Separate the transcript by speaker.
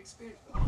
Speaker 1: experience.